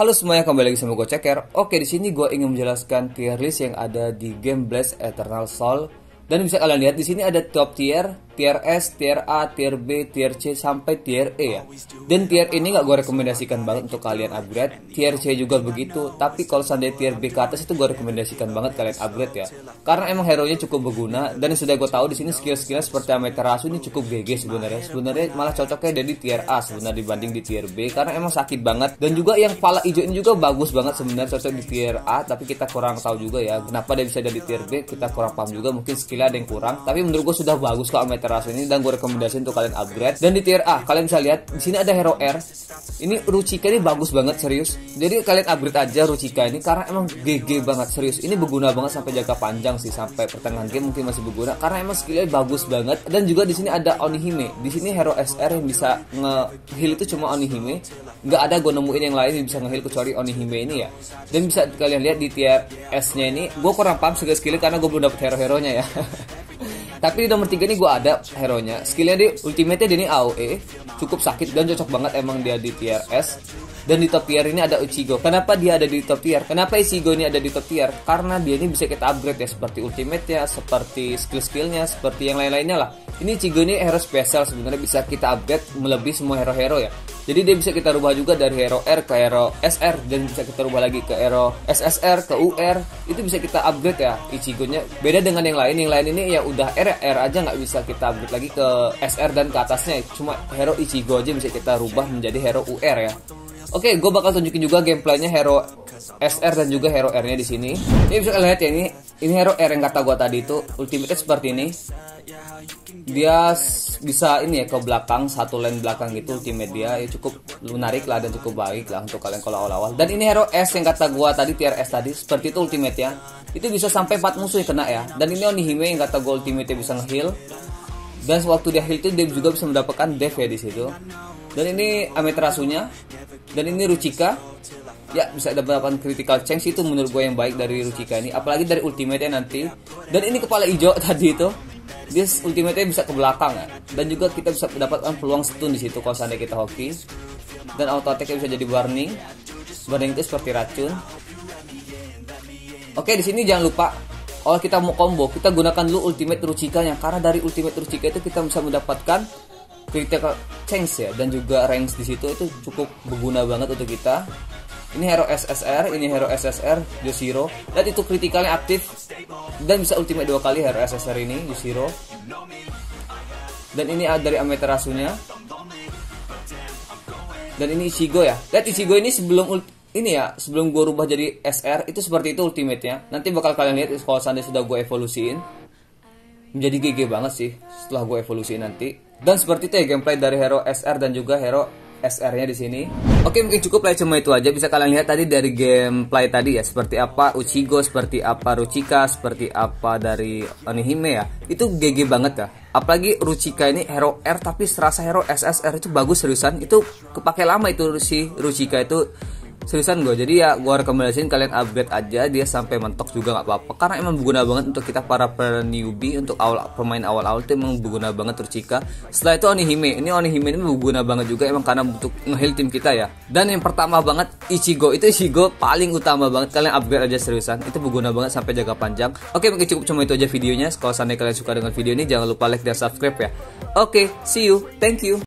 Halo semuanya, kembali lagi sama gue Ceker. Oke, di sini gue ingin menjelaskan tier list yang ada di game Blast Eternal Soul. Dan bisa kalian lihat di sini ada top tier, tier S, tier A, tier B, tier C sampai tier E ya. Dan tier ini nggak gue rekomendasikan banget untuk kalian upgrade. Tier C juga begitu. Tapi kalau seandainya tier B ke atas itu gue rekomendasikan banget kalian upgrade ya. Karena emang hero nya cukup berguna dan yang sudah gue tahu di sini skill-skillnya seperti Amaterasu ini cukup GG sebenarnya. Sebenarnya malah cocoknya dari tier A sebenarnya dibanding di tier B karena emang sakit banget. Dan juga yang pala hijau ini juga bagus banget sebenarnya cocok di tier A tapi kita kurang tahu juga ya kenapa dia bisa jadi tier B kita kurang paham juga mungkin skillnya ada yang kurang tapi menurut gue sudah bagus kok Amaterasu ini dan gue rekomendasiin untuk kalian upgrade. Dan di tier A kalian bisa lihat di sini ada hero R ini Ruchika ini bagus banget serius. Jadi kalian upgrade aja Ruchika ini karena emang GG banget serius. Ini berguna banget sampai jangka panjang sih sampai pertengahan game mungkin masih berguna. Karena emang skillnya bagus banget. Dan juga di sini ada Onihime. Di sini hero SR yang bisa nge-heal itu cuma Onihime. Nggak ada gue nemuin yang lain yang bisa nge-heal kecuali Onihime ini ya. Dan bisa kalian lihat di tier S nya ini gue kurang paham skill skillnya karena gue belum dapet hero-heronya ya Tapi di nomor 3 ini gue ada hero nya Skillnya di ultimate dia ini AOE Cukup sakit dan cocok banget emang dia di tier S dan di top tier ini ada Uchigo. Kenapa dia ada di top tier? Kenapa Ichigo ini ada di top tier? Karena dia ini bisa kita upgrade ya seperti ultimate ya, seperti skill-skillnya, seperti yang lain-lainnya lah. Ini Ichigo ini hero spesial sebenarnya bisa kita upgrade melebihi semua hero-hero ya. Jadi dia bisa kita rubah juga dari hero R ke hero SR dan bisa kita rubah lagi ke hero SSR ke UR. Itu bisa kita upgrade ya Ichigo-nya. Beda dengan yang lain. Yang lain ini ya udah R R aja nggak bisa kita upgrade lagi ke SR dan ke atasnya. Cuma hero Ichigo aja bisa kita rubah menjadi hero UR ya. Oke, gue bakal tunjukin juga gameplaynya hero SR dan juga hero R-nya di sini. Ini bisa kalian lihat ya ini, ini hero R yang kata gue tadi itu ultimate seperti ini. Dia bisa ini ya ke belakang satu lane belakang gitu ultimate dia ya cukup menarik lah dan cukup baik lah untuk kalian kalau awal-awal. Dan ini hero S yang kata gue tadi tier S tadi seperti itu ultimate ya. Itu bisa sampai 4 musuh yang kena ya. Dan ini Onihime yang kata gue ultimate bisa nge-heal. Dan waktu dia heal itu dia juga bisa mendapatkan dev ya di situ. Dan ini Ameterasunya dan ini Ruchika ya bisa dapatkan critical change itu menurut gue yang baik dari Ruchika ini apalagi dari ultimate nanti dan ini kepala hijau tadi itu dia ultimate bisa ke belakang ya. Dan juga kita bisa mendapatkan peluang stun di situ kalau seandainya kita hoki. Dan auto attack bisa jadi warning. Warning itu seperti racun. Oke di sini jangan lupa kalau kita mau combo kita gunakan dulu ultimate Ruchika nya. Karena dari ultimate Ruchika itu kita bisa mendapatkan critical change ya. Dan juga ranks di situ itu cukup berguna banget untuk kita ini hero SSR ini hero SSR Yoshiro. Dan itu kritikalnya aktif. Dan bisa ultimate dua kali hero SSR ini Yoshiro. Dan ini dari Ameterasunya. Dan ini Ichigo ya. Lihat Ichigo ini sebelum ini ya sebelum gue rubah jadi SR itu seperti itu ultimate nya nanti bakal kalian lihat kalau seandainya sudah gue evolusiin menjadi GG banget sih setelah gue evolusiin nanti. Dan seperti itu ya gameplay dari hero SR dan juga hero SR-nya di sini. Oke, mungkin cukup lah cuma itu aja. Bisa kalian lihat tadi dari gameplay tadi ya, seperti apa Uchigo, seperti apa Ruchika, seperti apa dari Onihime ya. Itu GG banget ya. Apalagi Ruchika ini hero R tapi serasa hero SSR itu bagus seriusan. Itu kepake lama itu si Ruchika itu seriusan gue jadi ya gue rekomendasiin kalian upgrade aja dia sampai mentok juga nggak apa-apa. Karena emang berguna banget untuk kita para newbie untuk awal pemain awal-awal itu emang berguna banget Ruchika. Setelah itu Onihime. Ini Onihime ini berguna banget juga emang karena untuk ngeheal tim kita ya. Dan yang pertama banget Ichigo. Itu Ichigo paling utama banget. Kalian upgrade aja seriusan. Itu berguna banget sampai jaga panjang. Oke mungkin cukup cuma itu aja videonya. Kalau seandainya kalian suka dengan video ini jangan lupa like dan subscribe ya. Oke see you. Thank you